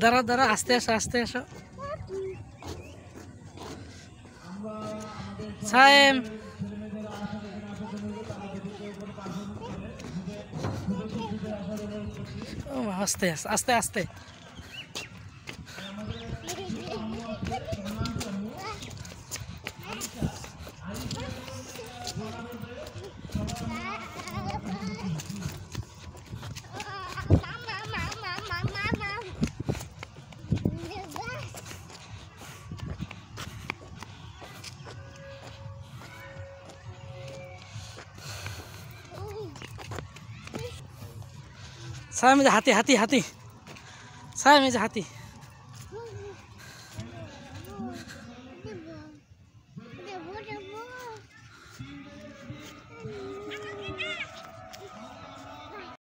দাঁড়া দাঁড়া আস্তে আসো আস্তে আসো। সাহেব আস্তে আস্তে আস্তে। सामे जा हाथी हाथी हाथी सामे जा हाथी Oh.